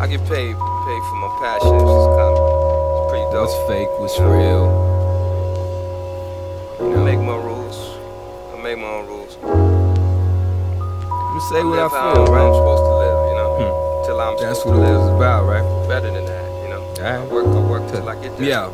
I get paid paid for my passion. It's just kind of it's pretty dope. What's fake? What's real? You I make my rules. I make my own rules. I'm say what I live how feel, I'm right? supposed to live, you know. Hmm. Till I'm That's supposed what to it live. was about, right? Better than that, you know. I work, I work till I get there. Yeah.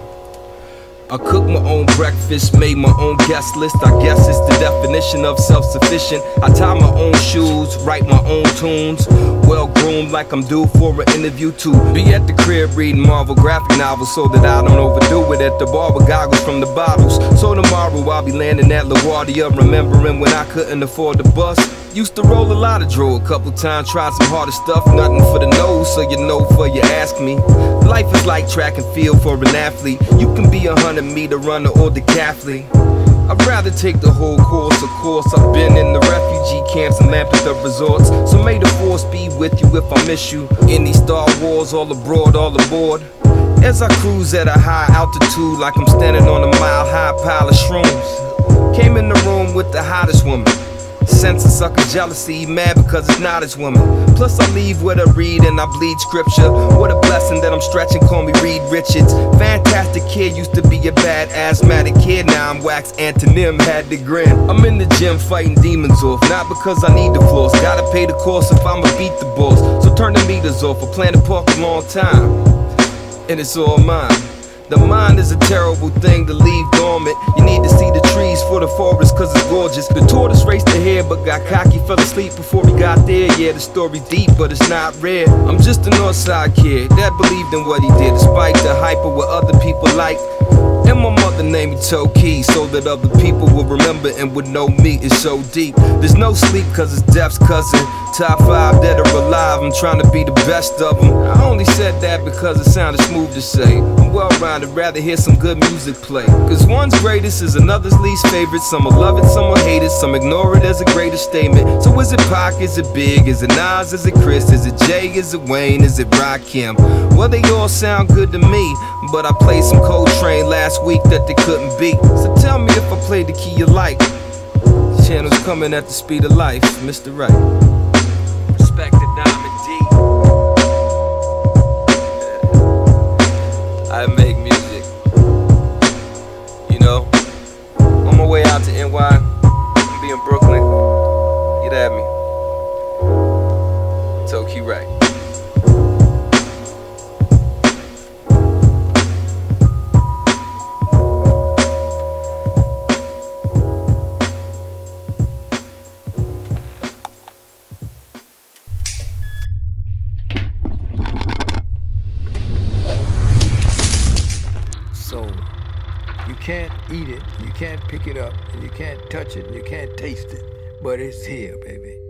I cook my own breakfast, made my own guest list. I guess it's the definition of self sufficient. I tie my own shoes, write my own tunes. Well groomed, like I'm due for an interview to be at the crib reading Marvel graphic novels so that I don't overdo it at the bar with goggles from the bottles. So tomorrow I'll be landing at LaGuardia, remembering when I couldn't afford the bus. Used to roll a lot of dro, a couple times, tried some harder stuff, nothing for the nose, so you know for you ask me. Life is like track and field for an athlete. You can be a hundred meter runner or decathlete. I'd rather take the whole course, of course. I've been in the refugee camps and lamped at the resorts. So may the force be with you if I miss you. In these Star Wars, all abroad, all aboard. As I cruise at a high altitude, like I'm standing on a mile high pile of shrooms. Came in the room with the hottest woman. Sense of sucker jealousy, mad because it's not his woman. Plus, I leave with a read and I bleed scripture. What a blessing that I'm stretching, call me Reed Richards. Fantastic kid, used to be a bad asthmatic kid. Now I'm wax antonym, had to grin. I'm in the gym fighting demons off, not because I need the floors. Gotta pay the cost if I'ma beat the boss. So turn the meters off, I plan to park a long time and it's all mine. The mind is a terrible thing to leave dormant. You need to see the trees for the forest, cause it's gorgeous. The tortoise raced ahead, but got cocky, fell asleep before he got there. Yeah, the story deep, but it's not rare. I'm just a Northside kid that believed in what he did, despite the hype of what other people like. And my mother named me Toki so that other people will remember and would know me is so deep. There's no sleep cause it's death's cousin. Top five dead or alive, I'm trying to be the best of them. I only said that because it sounded smooth to say. I'm well rounded, rather hear some good music play. Cause one's greatest is another's least favorite. Some will love it, some will hate it, some ignore it as a greater statement. So is it Pac, is it Big, is it Nas, is it Chris, is it Jay, is it Wayne, is it Rakim? Well, they all sound good to me, but I played some Coltrane last week that they couldn't beat. So tell me if I played the key you like. Channel's coming at the speed of life, Mr. Right. Respect the Diamond D. I make music. You know, on my way out to NY, You can't eat it, you can't pick it up, and you can't touch it, and you can't taste it, but it's here, baby.